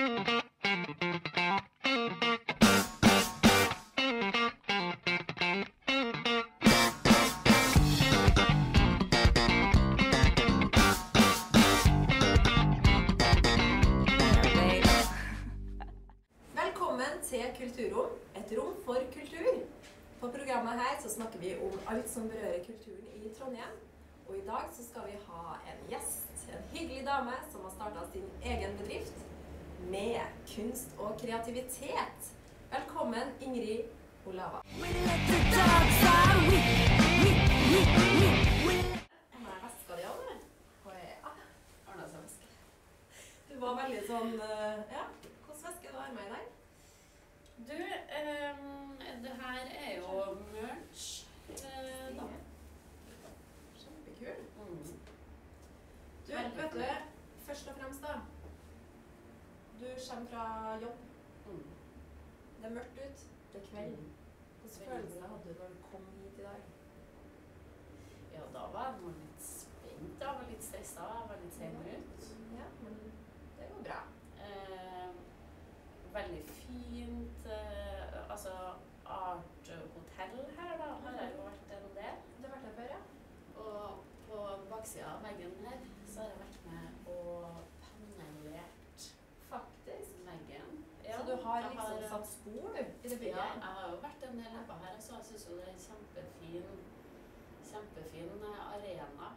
Velkommen til Kulturrom, et rom for kultur. På programmet her så snakker vi om alt som berører kulturen i Trondheim. Og i dag så skal vi ha en gjest, en hyggelig dame som har starta sin egen bedrift med kunst og kreativitet. Velkommen, Ingrid Olava. Har du var veldig sånn eh, Ja, hvilken veske du har med i dag? Du, um, det her er jo merch. eh, da. Kjempekul. Mm. Du, vet du, først og fremst da Du kommer fra jobb. Mm. Det er mørkt ut. Det er kveld. Hvilke følelser hadde du da du kom hit i dag? Ja, da var jeg litt spent. Jeg var litt stressa. Jeg var litt sen ut. Ja, men det går bra. Eh, veldig fint. Eh, altså Art hotell her, da, har jeg jo vært en del. Du har vært her før, ja? Og på baksida av veggen her så har jeg vært med og panelert Faktisk. veggen. Så du har liksom har- satt spor, du, i det Ja, jeg har jo vært en del nedpå her, så jeg syns jo det er en kjempefin, kjempefin eh, arena.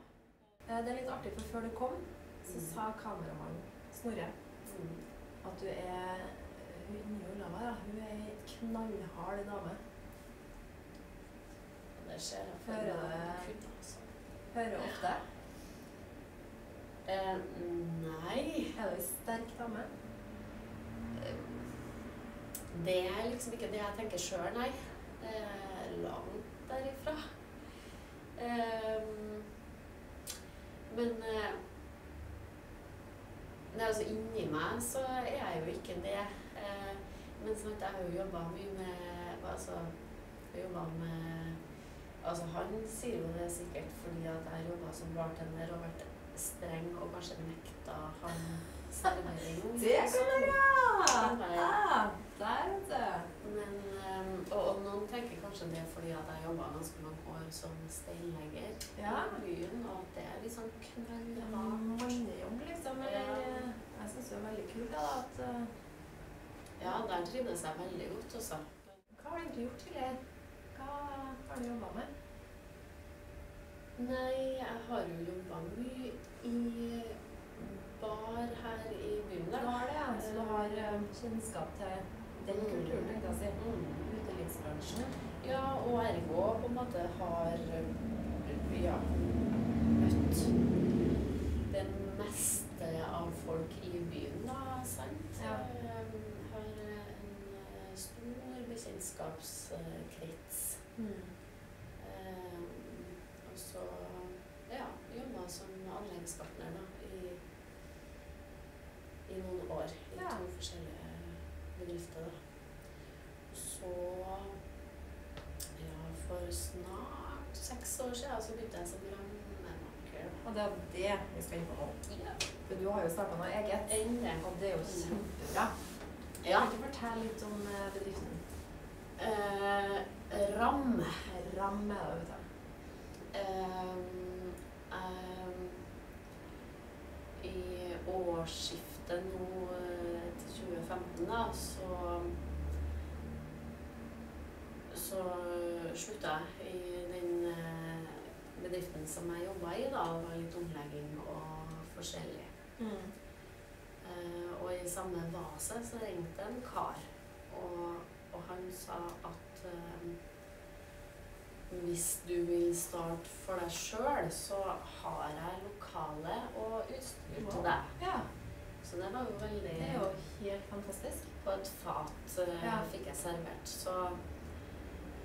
Eh, Det er litt artig, for før du kom, så Mm. sa kameramannen Snorre Mm. at du er Hun nye Olava, ja, hun er ei knallhard dame. Det skjer. jeg Hører meg det- altså. Hører ofte. Eh, nei, Er du ei sterk dame? Det er liksom ikke det jeg tenker sjøl, nei. Eh, langt derifra. Eh, men eh, Nei, altså inni meg så er jeg jo ikke det. Eh, men sånn jeg har jo jobba mye med Altså, jobba med Altså, han sier jo det sikkert fordi at jeg jobba som bartender og vært streng og kanskje nekta han servering. Det kan være! Der, vet du. Men, eh, og, og noen tenker kanskje det fordi at jeg jobba ganske mange år som steinlegger Ja. i byen, og at det er litt sånn knallhardt. Mannejobb, liksom. Eller Ja. Jeg syns det er veldig kult da, at eh, Ja, der trives jeg veldig godt, altså. Hva har du egentlig gjort tidligere? Hva har du jobba med? Nei, jeg har jo jobba mye i bar her i byen. Du har det, ja. Så du har eh, kjennskap til den kulturen, tenkte jeg å si. Mm. Utelivsbransjen. Ja, og ergo på en måte har ja, møtt det meste av folk i byen, da, sant? Ja. Har en eh, stor bekjentskapskrets. Mm. Eh, og så ja, jobba som anleggspartner da, i, i noen år i Ja. to forskjellige bedrifter. Da. Så ja, for snart seks år siden så begynte jeg som rammemaker. Og det er det vi skal inn på nå. Ja. For du har jo starta noe eget. Ennå. Og det er jo kjempebra. Ja. Kan du fortelle litt om eh, bedriften? Eh, ram. Ram er det, vet du. Eh, eh, I årsskiftet nå 2015, da, så Så slutta jeg i den eh, bedriften som jeg jobba i, da. Det var litt omlegging og forskjellig. Mm. Uh, og i samme vase så ringte en kar, og, og han sa at uh, hvis du vil starte for deg sjøl, så har jeg lokale og utstyr til deg. Ja, Så det var jo veldig det er jo helt fantastisk. På et fat eh, Ja. fikk jeg servert. Så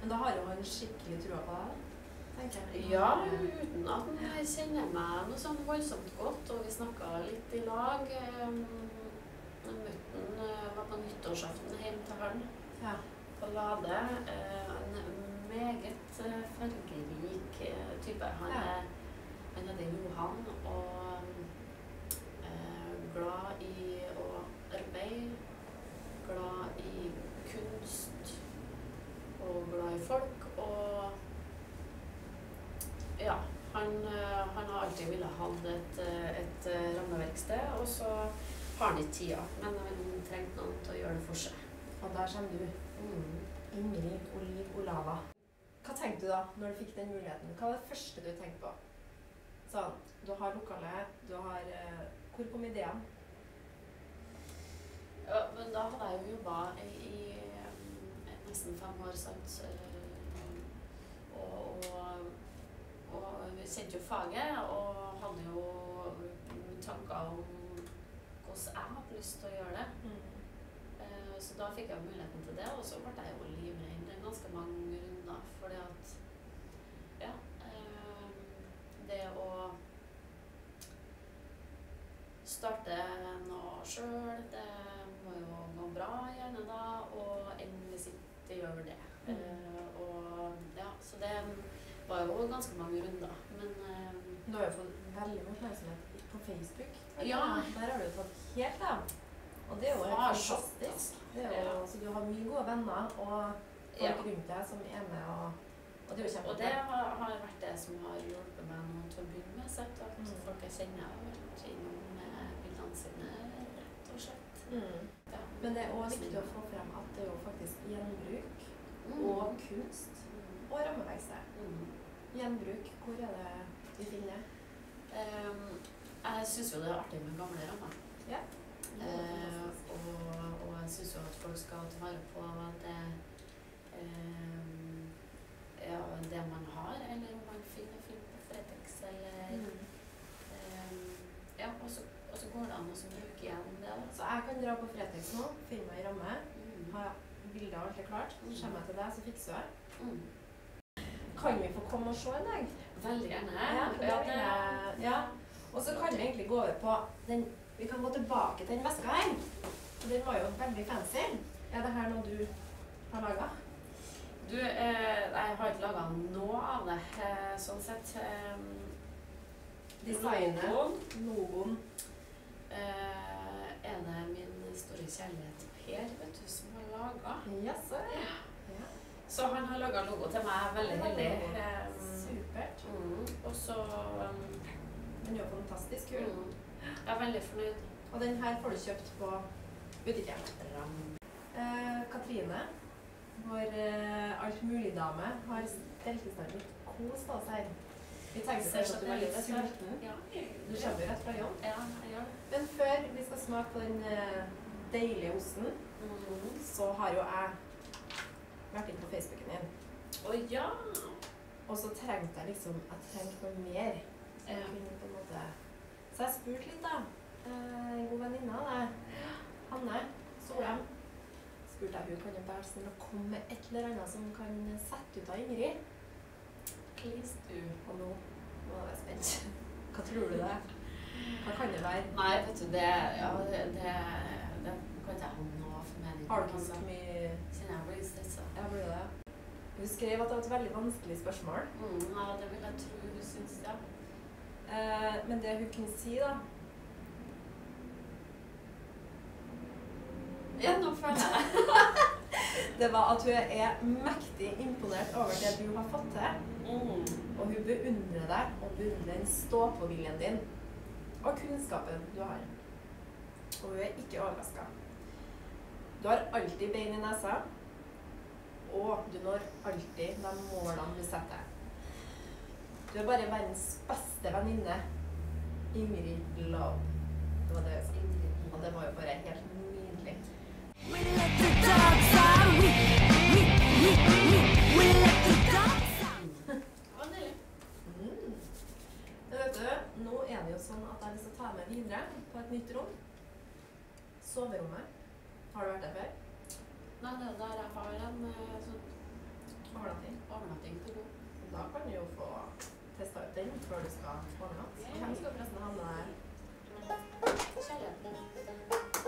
Men da har jo han skikkelig trua på deg, ja, uten at han kjenner meg noe sånn voldsomt godt, og vi snakka litt i lag. eh, Jeg møtte han, eh, var på nyttårsaften hjemme til han. Ja. på Lade. Eh, en meget fargerik type. Han, er, han heter Johan og speil, glad i kunst og glad i folk. Og ja, han, eh, han har alltid villet ha et, eh, et eh, rammeverksted, og så har han ikke tida. Men han trengte noen til å gjøre det for seg. Og der kommer du. Mm. Ingrid Oliv Olava. Hva tenkte du da når du fikk den muligheten? Hva var det første du tenkte på? Sånn, du har lokalet, du har Hvor kom ideen? Ja, men da hadde jeg jo jobba i, i um, nesten fem år, sant. Eh, Og, og, og kjente jo faget og hadde jo tanker om hvordan jeg hadde lyst til å gjøre det. Mm. Så da fikk jeg muligheten til det, og så ble jeg jo livredd ganske mange runder. Fordi at ja, eh, det å starte noe sjøl, det bra da, og det gjør det. Mm. Eh, Og ja, så det var jo ganske mange runder. Men eh, Du har jo fått veldig mye oppmerksomhet på Facebook. Ja. Der har du tatt helt av. Og det er jo helt Har fantastisk. Det er jo, Ja. Så du har mye gode venner og folk rundt deg som er med, og, og det Og det har, har vært det som har hjulpet meg nå til å begynne med. Sett at Mm. folk jeg kjenner har vært innom bildene sine, rett og slett. Mm. Ja. Men det er også viktig å få frem at det er jo faktisk gjenbruk Mm. og kunst og rammeverksted. Mm. Gjenbruk, hvor er det vi finner? Ehm, jeg syns jo det er artig med gamle rammer. Ja. Uh, og, og jeg syns jo at folk skal ta vare på det um, ja, det man har, eller går bruker så igjen det. Så jeg kan dra på Fretex nå, finne meg i ramme, Mm. ha bilder og alt er klart. Så kommer jeg til deg, så fikser jeg. Mm. Kan vi få komme og se en dag? Veldig gjerne. Ja, jeg- ja. Og så kan vi egentlig gå over på den Vi kan gå tilbake til den veska her. For Den var jo veldig fancy. Er det her noe du har laga? Du, eh, jeg har ikke laga noe av det, eh, sånn sett. Eh, Designet, logoen. Eh, er det min store kjærlighet Per, vet du, som har laga. Yes, Ja. Så han har laga logo til meg. Veldig heldig. Eh, Supert. mm, og så um, Den er jo fantastisk kul. mm, Jeg er veldig fornøyd. Og den her får du kjøpt på butikken. Eh, Katrine, vår eh, altmuligdame, har stelt i stand litt kos av seg. Vi tenkte Ser at du var litt sulten. Ja, Du kommer jo rett fra jobb. Ja, jeg gjør det. Men før vi skal smake på den eh, deilige osten, Mm. så har jo jeg vært inne på Facebooken din. Å ja! Og så trengte jeg liksom Jeg trengte noe mer. Så jeg Ja. på Så jeg spurte litt, da. Eh, En god venninne av deg, Hanne Solheim, spurte jeg hun kan jo være snill å komme med et eller annet som kan sette ut av Ingrid. Please do. Og nå, nå er jeg spent. Hva tror du det er? Hva kan det være? Nei, vet du, det Ja, det, det, det kan ikke jeg ha noe formening Har du ikke ganske mye Kjenner jeg blir stressa. Ja, blir det det? Hun skrev at det var et veldig vanskelig spørsmål. Mm, ja, det vil jeg tro hun syns, ja. Eh, men det hun kunne si, da Ja, nå føler jeg det. Var at hun er mektig imponert over det du har fått til. Mm. Og hun beundrer deg og beundrer stå-på-viljen din og kunnskapen du har. Og hun er ikke overraska. Du har alltid bein i nesa, og du når alltid de målene du setter. Du er bare verdens beste venninne. Ingrid Love. Det var det jeg sa. Og det var jo bare helt nydelig. Nå er det jo sånn at jeg å ta med videre på et nytt rom. Soverommet. Har du vært der før? Nei, det er der jeg har en eh, sånn Overnatting. overnatting til go. Da kan du jo få testa ut den før du skal overnatte. Hvem skal forresten ha med deg? Kjærligheten.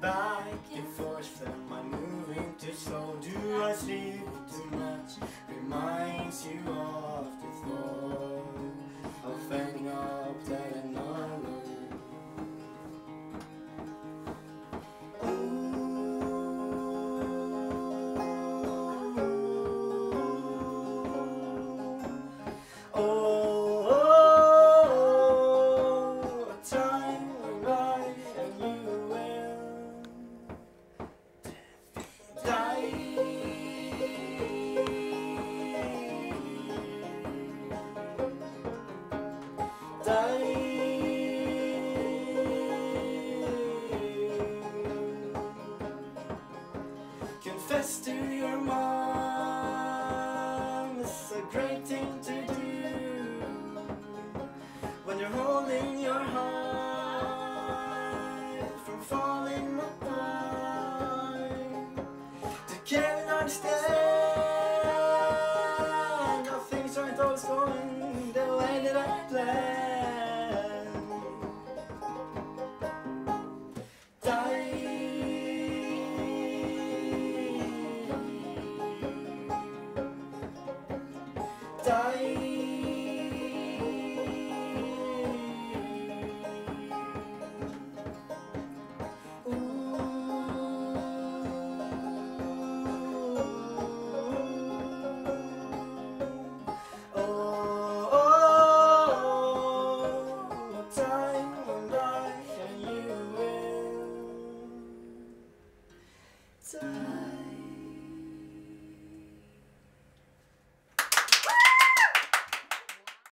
back and forth Am I moving too slow? Do I sleep too much? Reminds you rest in your mind.